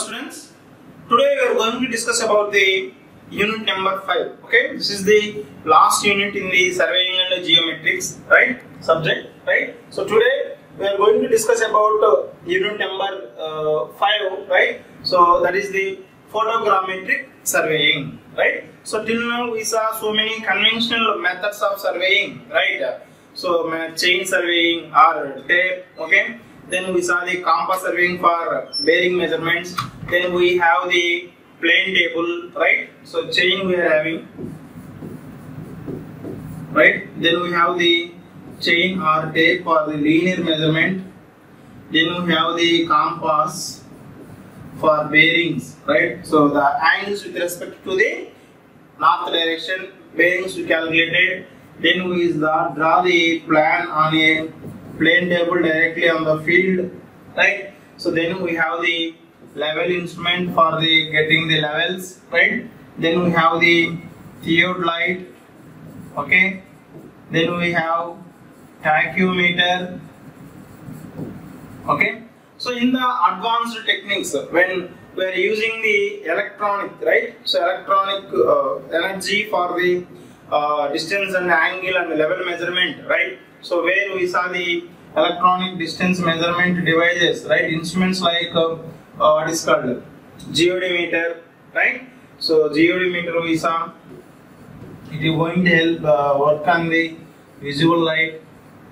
students. Today we are going to discuss about the unit number 5. Okay, this is the last unit in the surveying and geomatics, right? Subject, right? So today we are going to discuss about uh, unit number uh, 5, right? So that is the photogrammetric surveying, right? So till now we saw so many conventional methods of surveying, right? So chain surveying or tape, okay? Then we saw the compass surveying for bearing measurements. Then we have the plane table, right? So chain we are having, right? Then we have the chain or tape for the linear measurement. Then we have the compass for bearings, right? So the angles with respect to the north direction, bearings we calculated. Then we draw the plan on a plane table directly on the field, right? So then we have the level instrument for the getting the levels, right? Then we have the theodolite, okay? Then we have tachymeter, okay? So in the advanced techniques, when we are using the electronic, right? So electronic uh, energy for the uh, distance and angle and level measurement, right? So where we saw the electronic distance measurement devices, right? Instruments like uh, uh, what is called geodimeter, right? So geodimeter we saw it is going to help uh, work on the visual light,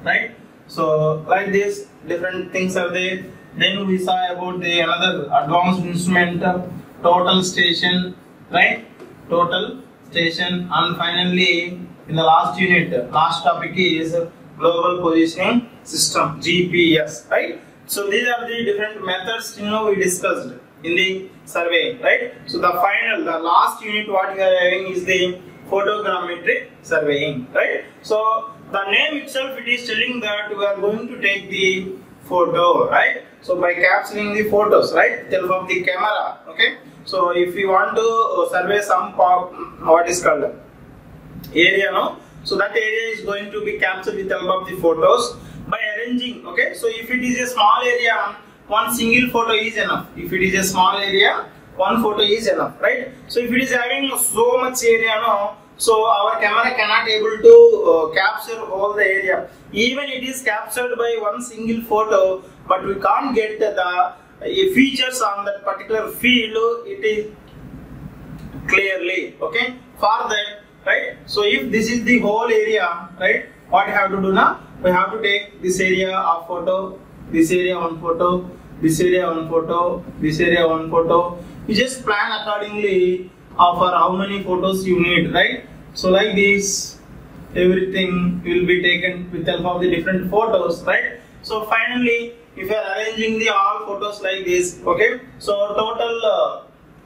right? So like this, different things are there. Then we saw about the another advanced instrument, uh, total station, right? Total station, and finally in the last unit, last topic is global positioning system GPS, right? So these are the different methods you know we discussed in the survey, right? So the final, the last unit what we are having is the photogrammetric surveying, right? So the name itself it is telling that we are going to take the photo, right? So by capturing the photos, right, help of the camera, okay? So if you want to uh, survey some pop, what is called area, no? So that area is going to be captured with help of the photos okay? So if it is a small area, one single photo is enough. If it is a small area, one photo is enough, right? So if it is having so much area, no, so our camera cannot able to uh, capture all the area. Even it is captured by one single photo, but we can't get the uh, features on that particular field. It is clearly, okay? For that, right? So if this is the whole area, right? What you have to do now? We have to take this area of photo, this area one photo, this area one photo, this area one photo. You just plan accordingly uh, for how many photos you need, right? So like this, everything will be taken with help of the different photos, right? So finally, if you are arranging the all photos like this, okay? So total uh,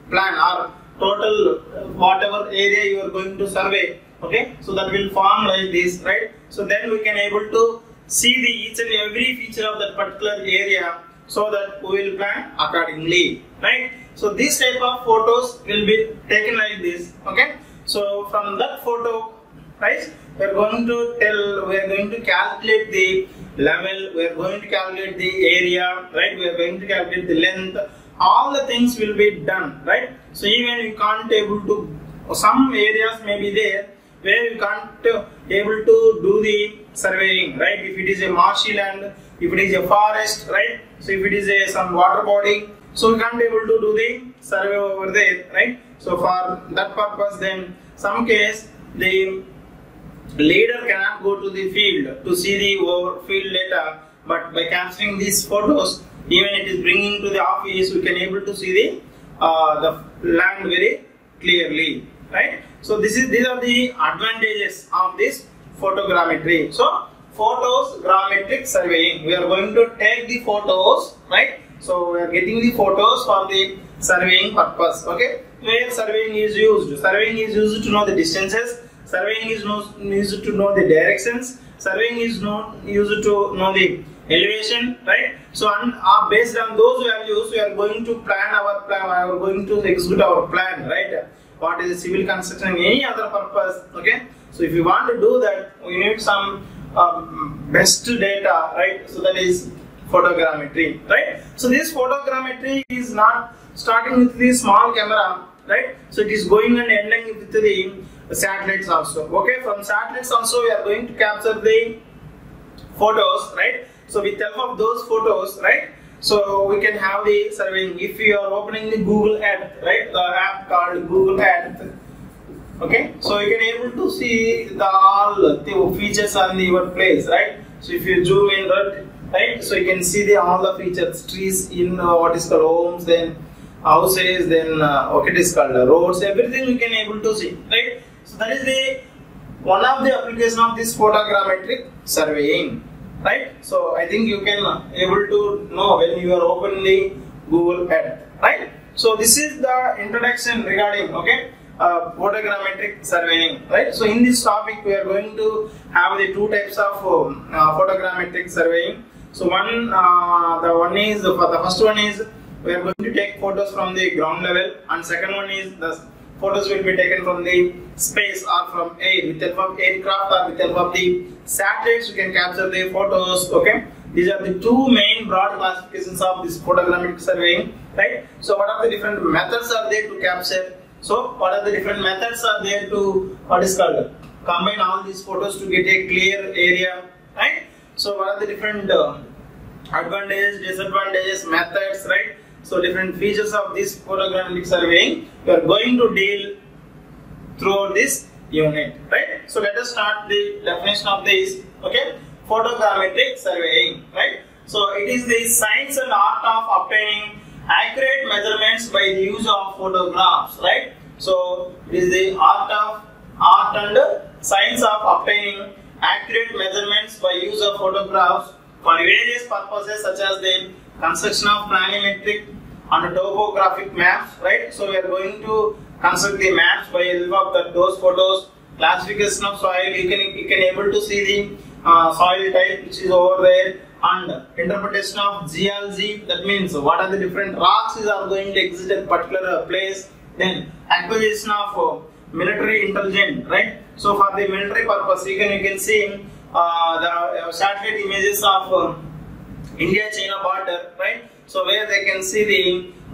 plan or total uh, whatever area you are going to survey, okay? So that will form like this, right? So then we can able to see the each and every feature of that particular area so that we will plan accordingly, right? So this type of photos will be taken like this, okay? So from that photo, right, we are going to tell, we are going to calculate the level, we are going to calculate the area, right, we are going to calculate the length, all the things will be done, right? So even you can't able to, some areas may be there where you can't uh, able to do the surveying, right? If it is a marshy land, if it is a forest, right? So if it is a some water body, so we can't able to do the survey over there, right? So for that purpose, then some case the leader cannot go to the field to see the over field data, but by capturing these photos, even it is bringing to the office, we can able to see the uh, the land very clearly, right? So this is these are the advantages of this photogrammetry. So photos grammetric surveying. We are going to take the photos, right? So we are getting the photos for the surveying purpose. Okay, where surveying is used. Surveying is used to know the distances. Surveying is used to know the directions. Surveying is used to know the elevation, right? So and uh, based on those values, we are going to plan our plan. We are going to execute our plan, right? What is civil construction? Any other purpose? Okay. So if you want to do that, we need some um, best data, right? So that is photogrammetry, right? So this photogrammetry is not starting with the small camera, right? So it is going and ending with the satellites also. Okay, from satellites also we are going to capture the photos, right? So with help of those photos, right? So we can have the surveying. If you are opening the Google Earth, right? The app called Google Earth. Okay, so you can able to see the all the features on your place, right? So if you zoom in, right? right? So you can see the all the features, trees in uh, what is called homes, then houses, then uh, it is called uh, roads, everything you can able to see, right? So that is the one of the application of this photogrammetric surveying, right? So I think you can uh, able to know when you are open the Google Earth, right? So this is the introduction regarding okay uh, photogrammetric surveying, right? So in this topic we are going to have the two types of um, uh, photogrammetric surveying. So one, uh, the one is the first one is we are going to take photos from the ground level, and second one is the photos will be taken from the space or from air with help of aircraft or with help of the satellites. You can capture the photos. Okay, these are the two main broad classifications of this photogrammetric surveying, right? So what are the different methods are there to capture? So what are the different methods are there to what is called combine all these photos to get a clear area, right? So what are the different uh, advantages, disadvantages, methods, right? So different features of this photogrammetric surveying we are going to deal throughout this unit, right? So let us start the definition of this, okay? Photogrammetric surveying, right? So it is the science and art of obtaining accurate measurements by the use of photographs, right? So it is the art of art and science of obtaining accurate measurements by use of photographs for various purposes such as the construction of planimetric and topographic maps, right? So we are going to construct the maps by help of the, those photos, classification of soil, you can you can able to see the uh, soil type which is over there and interpretation of geology. That means what are the different rocks is are going to exist at particular place. Then acquisition of uh, military intelligence right? So for the military purpose you can you can see uh, the uh, satellite images of uh, India China border right so where they can see the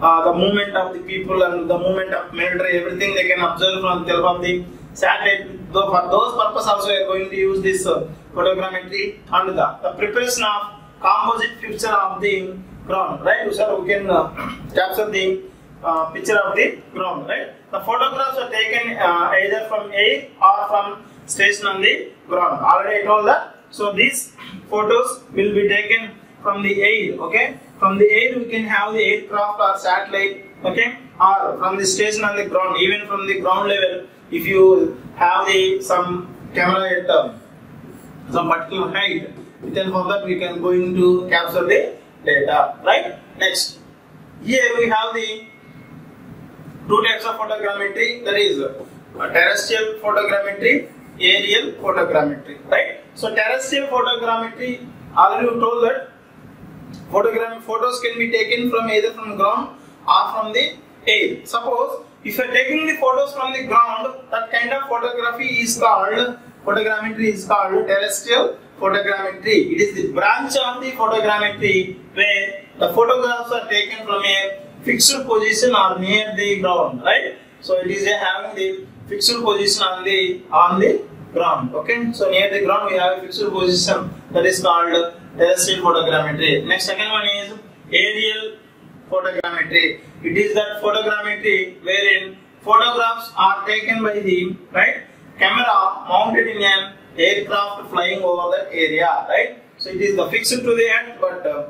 uh, the movement of the people and the movement of military everything they can observe from the help of the satellite so for those purpose also we are going to use this uh, photogrammetry and the, the preparation of composite picture of the ground, right? So we can uh, capture the uh, picture of the ground, right? The photographs are taken uh, either from air or from station on the ground. Already I told that. So these photos will be taken from the air, okay? From the air we can have the aircraft or satellite, okay? Or from the station on the ground, even from the ground level, if you have the some camera at uh, some particular height, help of that we can going to capture the data right next here we have the two types of photogrammetry that is uh, terrestrial photogrammetry aerial photogrammetry right so terrestrial photogrammetry already told that photogram photos can be taken from either from ground or from the air suppose if you are taking the photos from the ground that kind of photography is called photogrammetry is called terrestrial photogrammetry. It is the branch of the photogrammetry where the photographs are taken from a fixed position or near the ground, right? So it is a having the fixed position on the on the ground. Okay, so near the ground we have a fixed position that is called terrestrial photogrammetry. Next, second one is aerial photogrammetry. It is that photogrammetry wherein photographs are taken by the right camera mounted in an aircraft flying over that area, right? So it is the fixed to the end, but uh,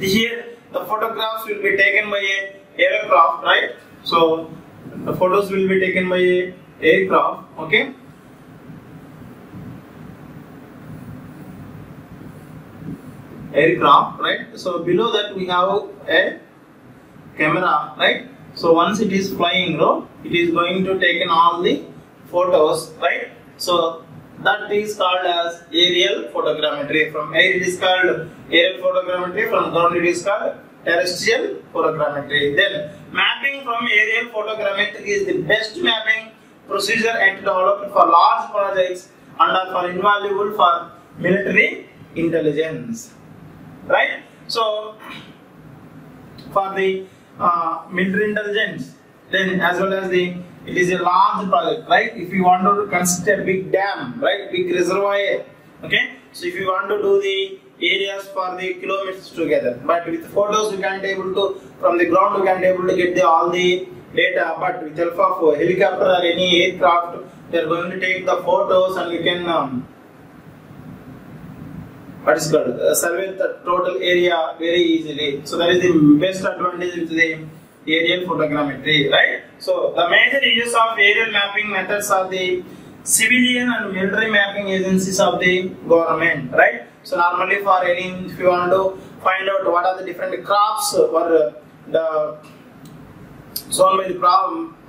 here the photographs will be taken by a aircraft, right? So the photos will be taken by a aircraft, okay? Aircraft, right? So below that we have a camera, right? So once it is flying, no, it is going to take in all the photos, right? So that is called as aerial photogrammetry. From air it is called aerial photogrammetry, from ground it is called terrestrial photogrammetry. Then mapping from aerial photogrammetry is the best mapping procedure and developed for large projects and are for invaluable for military intelligence. Right? So for the uh, military intelligence, then as well as the it is a large project, right? If you want to construct a big dam, right, big reservoir, okay. So if you want to do the areas for the kilometers together, but with photos you can't able to from the ground you can't able to get the all the data, but with help of helicopter or any aircraft, they are going to take the photos and you can um, what is called uh, survey the total area very easily. So that is the best advantage with the aerial photogrammetry, right? So the major uses of aerial mapping methods are the civilian and military mapping agencies of the government, right? So normally for any, if you want to find out what are the different crops or the sown by the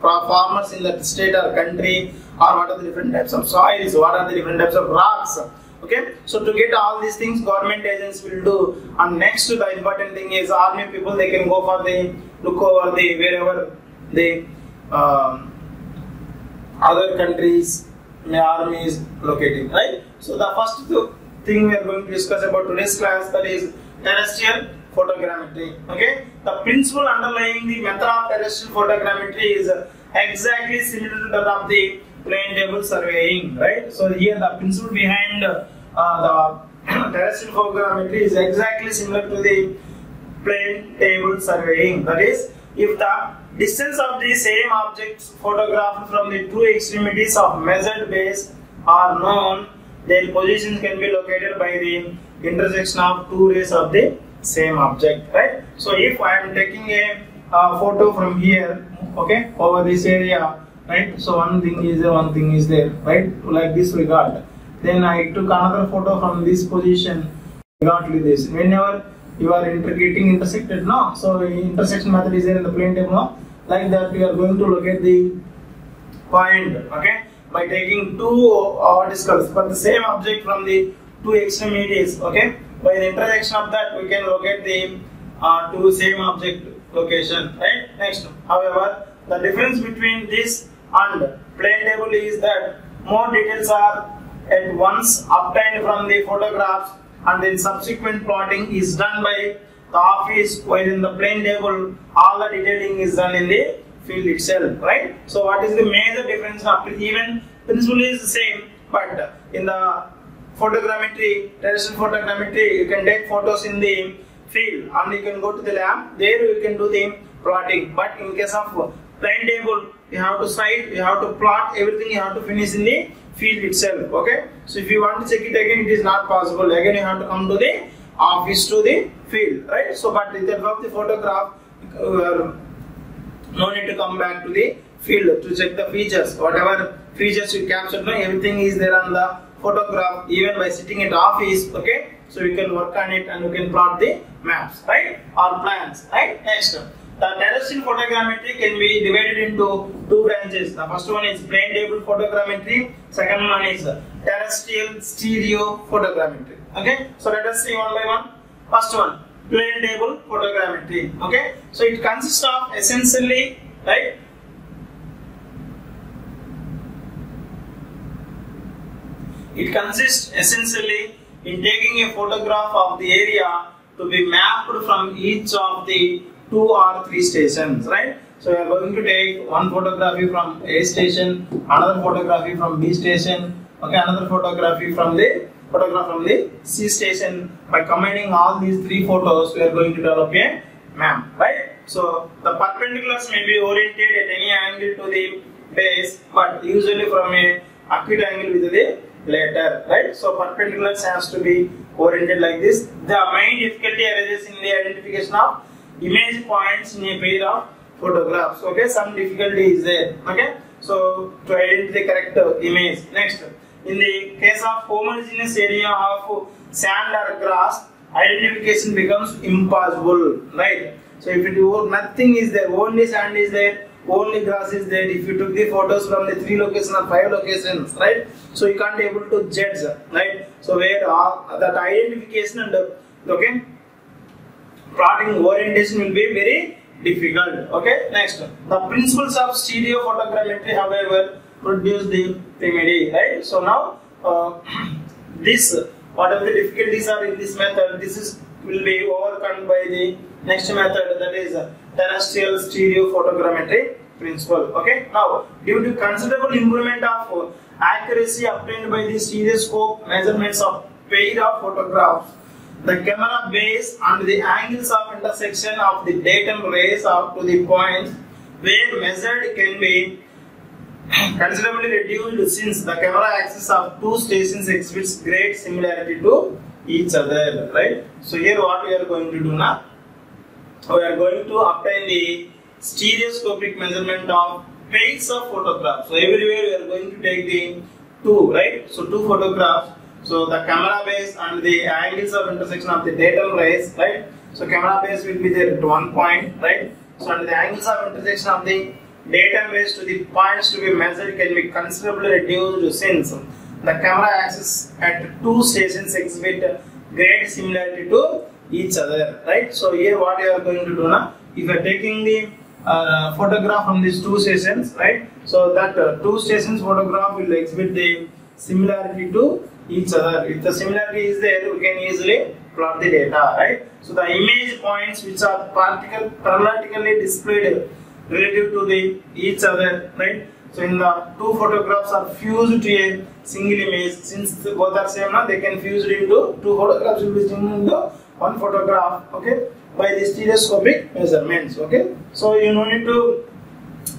farmers in that state or country, or what are the different types of soils, what are the different types of rocks, okay? So to get all these things government agents will do. And next to the important thing is army people they can go for the look over the wherever the um, other countries army is located right? So the first thing we are going to discuss about today's class that is terrestrial photogrammetry okay? The principle underlying the method of terrestrial photogrammetry is exactly similar to that of the plane table surveying, right? So here the principle behind uh, the terrestrial photogrammetry is exactly similar to the plane table surveying. That is, if the distance of the same objects photographed from the two extremities of measured base are known, their positions can be located by the intersection of two rays of the same object, right? So if I am taking a uh, photo from here, okay, over this area, right? So one thing is there one thing is there right? Like this regard then i took another photo from this position. Exactly this. Whenever you are getting intersected no? So intersection method is there in the plane table no? Like that we are going to locate the point okay? By taking two uh, discals but the same object from the two extremities okay? By the intersection of that we can locate the uh, two same object location right? Next. However the difference between this and plane table is that more details are at once obtained from the photographs and then subsequent plotting is done by the office while in the plane table all the detailing is done in the field itself right? So what is the major difference? Even principle is the same but in the photogrammetry terrestrial photogrammetry you can take photos in the field and you can go to the lab. There you can do the plotting. But in case of plane table you have to cite you have to plot everything you have to finish in the field itself okay? So if you want to check it again it is not possible. Again you have to come to the office to the field right? So but help of the photograph uh, no need to come back to the field to check the features. Whatever features you captured no everything is there on the photograph even by sitting at office okay? So you can work on it and you can plot the maps right? Or plans right? Next the terrestrial photogrammetry can be divided into two branches. The first one is plane table photogrammetry. Second one is terrestrial stereo photogrammetry. Okay. So let us see one by one. First one, plane table photogrammetry. Okay. So it consists of essentially, right? It consists essentially in taking a photograph of the area to be mapped from each of the two or three stations, right? So we are going to take one photography from A station, another photography from B station, okay, another photography from the photograph from the C station. By combining all these three photos, we are going to develop a map, right? So the perpendiculars may be oriented at any angle to the base, but usually from a acute angle with the later, right? So perpendiculars has to be oriented like this. The main difficulty arises in the identification of image points in a pair of photographs. Okay, some difficulty is there. Okay, so to identify the correct image. Next, in the case of homogeneous area of sand or grass, identification becomes impossible. Right. So if were nothing is there, only sand is there, only grass is there. If you took the photos from the three locations or five locations, right? So you can't able to judge, right? So where uh, that identification and okay plotting orientation will be very difficult. Okay, next. The principles of stereo photogrammetry, however, produce the remedy, right? So now, uh, this, whatever the difficulties are in this method, this is will be overcome by the next method that is terrestrial stereo photogrammetry principle okay now due to considerable improvement of accuracy obtained by the stereoscope measurements of pair of photographs the camera base and the angles of intersection of the datum rays up to the points where measured can be considerably reduced since the camera axis of two stations exhibits great similarity to each other right? So here what we are going to do now? We are going to obtain the stereoscopic measurement of pairs of photographs. So everywhere we are going to take the two right? So two photographs so the camera base and the angles of intersection of the datum rays right? So camera base will be there at one point right? So and the angles of intersection of the datum rays to the points to be measured can be considerably reduced since the camera axis at two stations exhibit great similarity to each other right? So here what you are going to do now if you are taking the uh, photograph from these two stations right? So that uh, two stations photograph will exhibit the similarity to each other if the similarity is there we can easily plot the data right? So the image points which are particle parallelically displayed relative to the each other right? So in the two photographs are fused to a single image. Since both are same now they can fuse into two photographs. Will be fused into one photograph okay by the stereoscopic measurements okay? So you no need to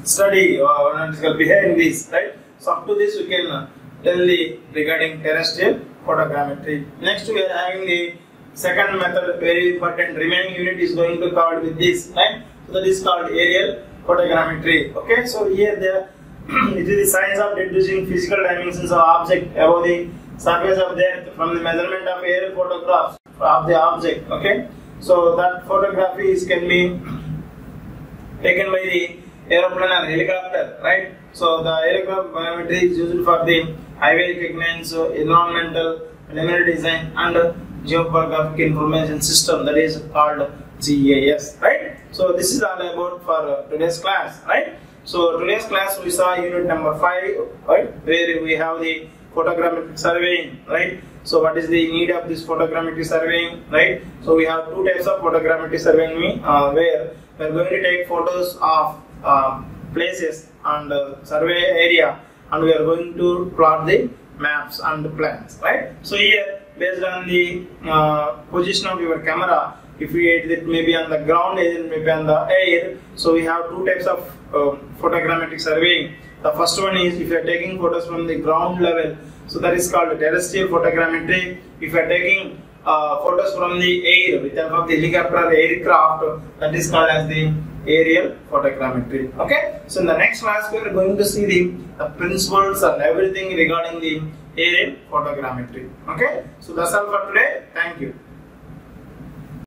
study uh, analytical behind this right? So up to this we can the regarding terrestrial photogrammetry. Next we are having the second method very important remaining unit is going to covered with this right? So that is called aerial photogrammetry. Okay so here there it is the science of deducing physical dimensions of object above the surface of the earth from the measurement of aerial photographs of the object okay? So that photography is can be taken by the aeroplane or helicopter right? So the biometry is used for the highway recognition so environmental preliminary design and geographic information system that is called GIS right? So this is all about for today's class right? So today's class we saw unit number 5 right? Where we have the photogrammetric surveying right? So what is the need of this photogrammetric surveying right? So we have two types of photogrammetric surveying uh, where we are going to take photos of uh, places and uh, survey area and we are going to plot the maps and the plans right? So here based on the uh, position of your camera if we it may be on the ground either maybe on the air so we have two types of uh, photogrammetric surveying. The first one is if you are taking photos from the ground level so that is called terrestrial photogrammetry. If you are taking uh, photos from the air with help of the helicopter aircraft that is called as the aerial photogrammetry. Okay? So in the next class we are going to see the, the principles and everything regarding the aerial photogrammetry. Okay? So that's all for today. Thank you